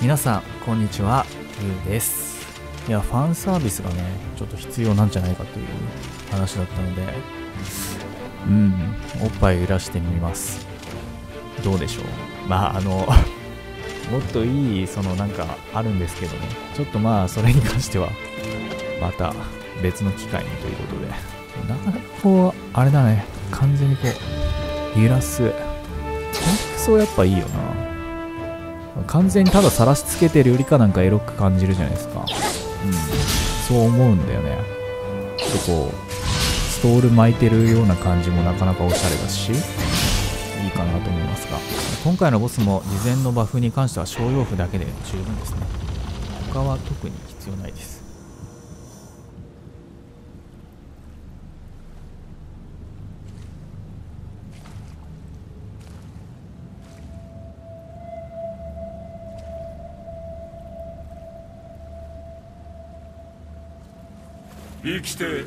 皆さんこんにちは。ゆうです。いやファンサービスがねちょっと必要なんじゃないかという話だったのでうんおっぱい揺らしてみます。どうでしょう？まああの もっといいそのなんかあるんですけどね。ちょっとまあそれに関してはまた別の機会にということで。なかなかこうあれだね。完全にこう揺らす。この服装やっぱいいよな。完全にただ晒しつけてるよりかなんかエロく感じるじゃないですか。うん。そう思うんだよね。ちょっとこうストール巻いてるような感じもなかなかおしゃれだしいいかなと思いますが。今回のボスも事前のバフに関しては商用符だけで十分ですね。他は特に必要ないです。生きて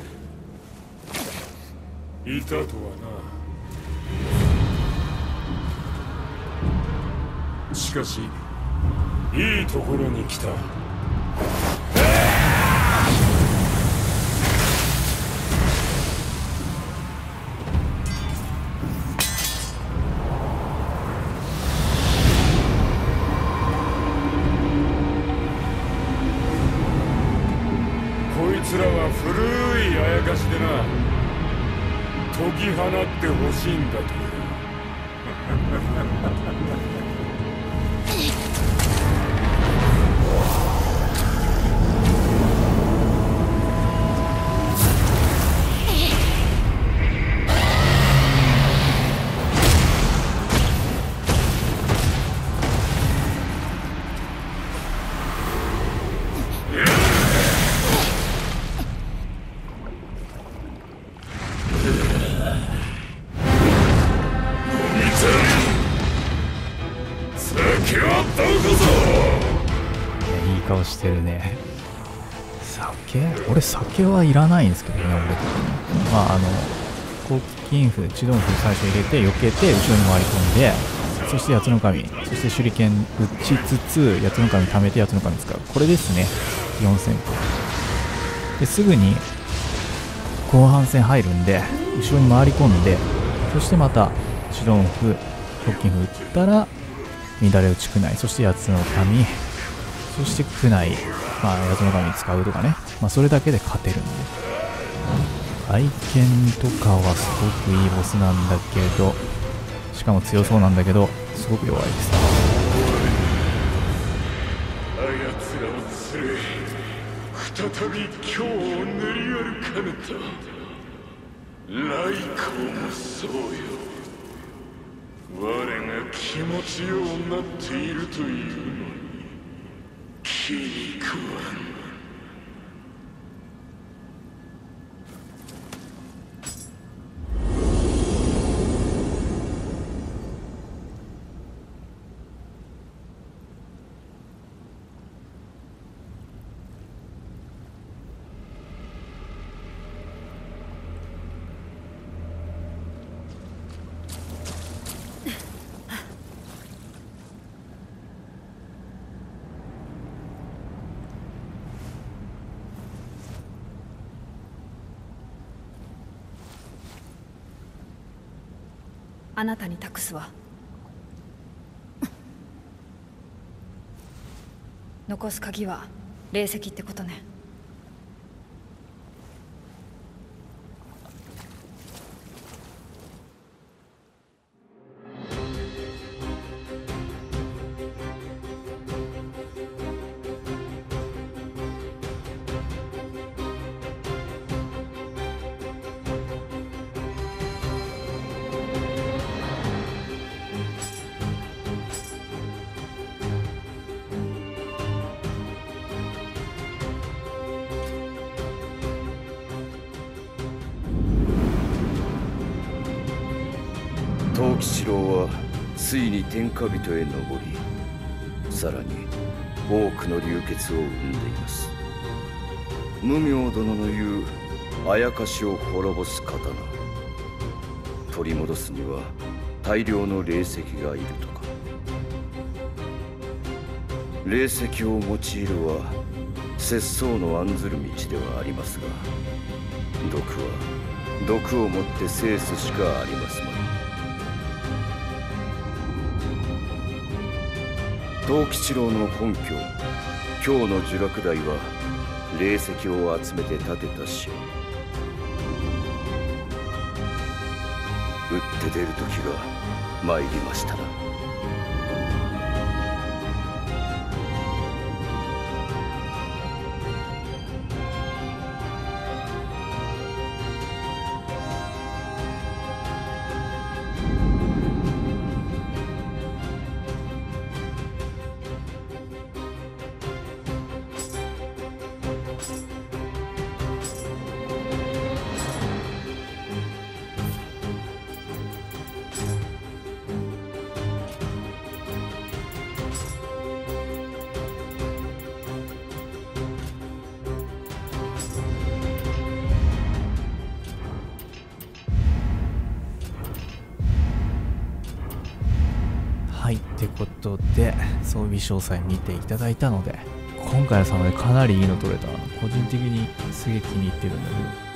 いたとはな。しかしいいところに来た。つらは古いあやかしでな。解き放ってほしいんだという。いい顔してるね。酒？俺酒はいらないんですけどね俺。的にまああの黄金符地動符最初入れて避けて後ろに回り込んでそして八つの神。そして手裏剣打ちつつ八つの神貯めて八つの神使う。これですね。4戦法ですぐに後半戦入るんで後ろに回り込んでそしてまた手動符黄金符打ったら乱れ打ち宮内そして八つの神そして宮内まあ八つの神使うとかね。まあそれだけで勝てるんで。愛犬とかはすごくいいボスなんだけどしかも強そうなんだけどすごく弱いです。あやつらを連れ再び今日を練り歩かぬと来光もそうよ。気持ちようなっているというのに気に食わん。あなたに託すわ。残す鍵は霊石ってことね藤吉郎はついに天下人へ上りさらに多くの流血を生んでいます。無名殿の言うあやかしを滅ぼす刀取り戻すには大量の霊石がいるとか。霊石を用いるは節操の案ずる道ではありますが毒は毒をもって制すしかありますま藤吉郎の本拠。今日の呪落台は霊石を集めて建てたし打って出る時が参りましたな。いってことで装備詳細見ていただいたので今回のサムネかなりいいの撮れた個人的にすげえ気に入ってるんだけど